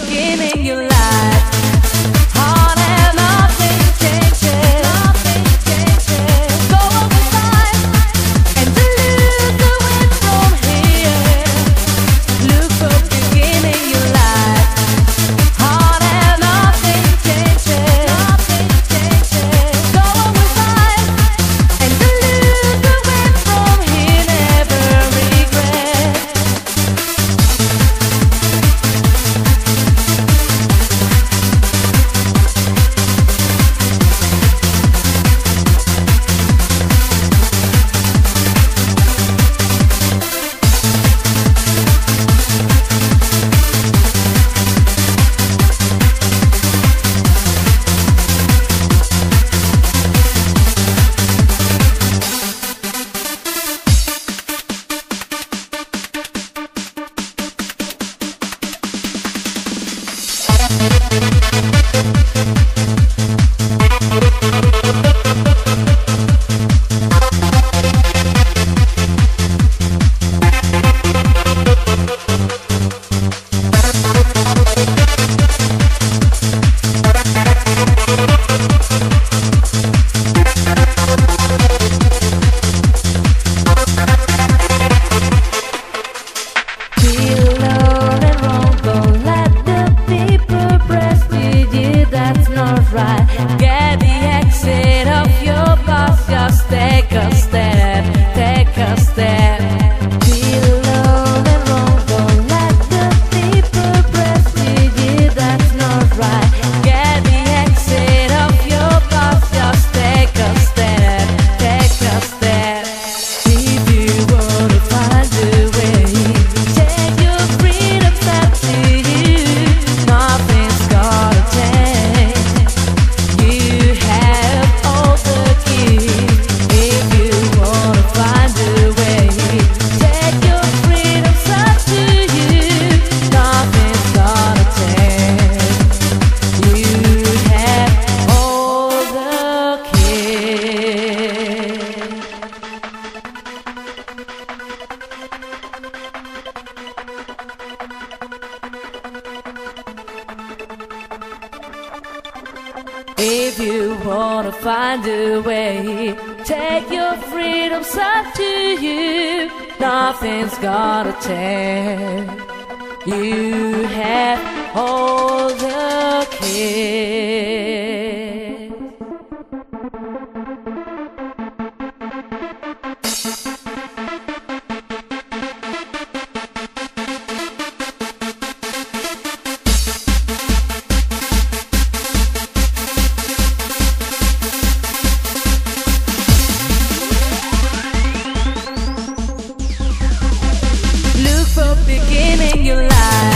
beginning you right. If you wanna find a way, take your freedoms up to you. Nothing's gonna tell. You have all the keys. everything you like